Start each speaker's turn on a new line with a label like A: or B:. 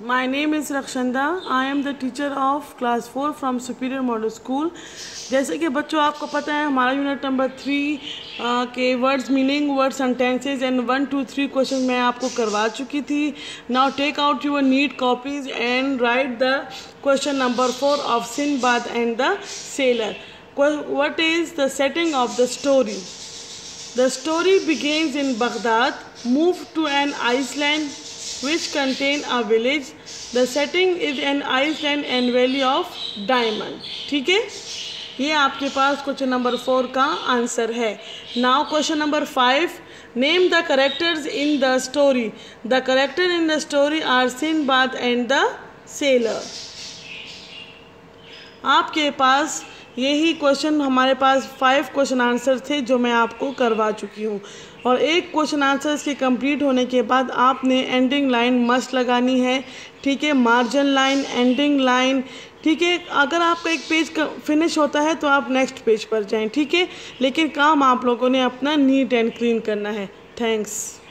A: My name is Rakshanda. I am the teacher of class four from superior model school जैसे कि बच्चों, आपको पता है, हमारा यूनिट नंबर थ्री के words meaning word sentences and one two three question मैं आपको करवा चुकी थी। Now take out your neat copies and write the question number four of Sinbad and the sailor what is the setting of the story the story begins in Baghdad move to an island which contain a village. The setting is an island and valley of diamond. ठीक है? ये आपके पास question number four का answer है. Now question number five name the characters in the story the character in the story are Sinbad and the sailor आपके पास यही क्वेश्चन हमारे पास फाइव क्वेश्चन आंसर थे जो मैं आपको करवा चुकी हूँ। और एक क्वेश्चन आंसर के कंप्लीट होने के बाद आपने एंडिंग लाइन मस्ट लगानी है, ठीक है? मार्जिन लाइन एंडिंग लाइन ठीक है? अगर आपका एक पेज फिनिश होता है तो आप नेक्स्ट पेज पर जाएँ, ठीक है? लेकिन काम आप लोगों ने अपना नीट एंड क्लीन करना है। थैंक्स